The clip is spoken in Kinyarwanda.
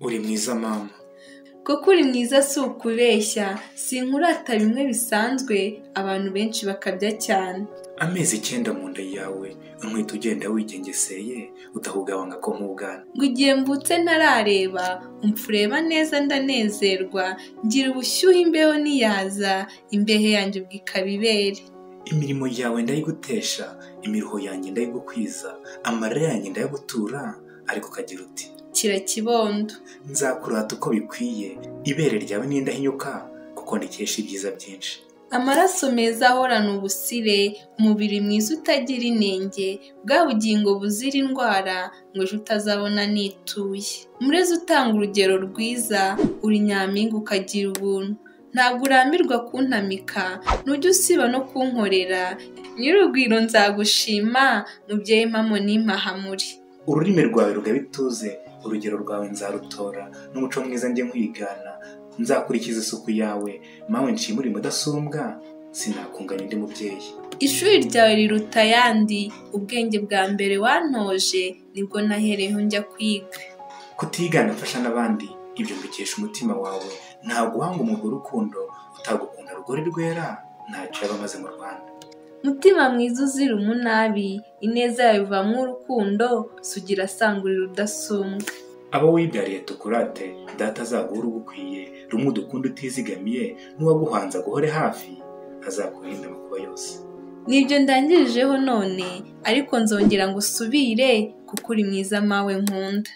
uri mwiza mama. Koko uri mwiza si ukubeshya. Sinkurata bimwe bisanzwe abantu benshi bakabya cyane. Amezi icyenda mu nda yawe inkweto ugenda wigengeseye udahugabanga ko nk'ubwana. Ngo igihe mvutse ntarareba umfureba neza ndanezerwa ngira ubushyuhe imbeho niyaza imbehe yanjye ubwo ikaba ibere imirimo yawe ndayigutesha imiruho yanjye ndayigukwiza amarira yanjye ndayagutura ariko ukagira uti kirakibondo nzakurata uko bikwiye ibere ryawe n'indahinyuka kuko ndikesha ibyiza byinshi. Amaraso meza ahorana ubusire umubiri mwiza utagira inenge bwa bugingo buzira indwara ngo ejo utazabona nituye. Umurezi utanga urugero rwiza uri nyampinga ukagira ubuntu. Ntabwo urambirwa kuntamika ntujya usiba no kunkorera. Nyir'urugwiro nzagushima mubyeyi mpamo n'impahamuri. Ururimi rwawe rugaba ituze urugero rwawe nzarutora n'umuco mwiza njye nkwigana nzakurikiza isuku yawe. Mawe nshimure mudasumbwa sinakunganya undi mubyeyi. Ishuri ryawe riruta ayandi. Ubwenge bwa mbere wantoje ni bwo nahereyeho njya kwiga. Kutigana afasha n'abandi ibyo mbikesha umutima wawe. Ntabwo uhanga umwuga urukundo utagukunda rugori rwera ntacyo yaba amaze mu rwanda. Mutima mwiza uzira umunabi ineza yawe ivamo urukundo sugira asangurira udasumbwa abo wibyariye tukurate data azaguha urugukwiye rumwe udukunda utizigamiye n'uwaguhanze aguhore hafi azakurinda amakuba yose. Nibyo ndangirijeho none ariko nzongera ngo usubire kuko uri mwiza mawe nkunda.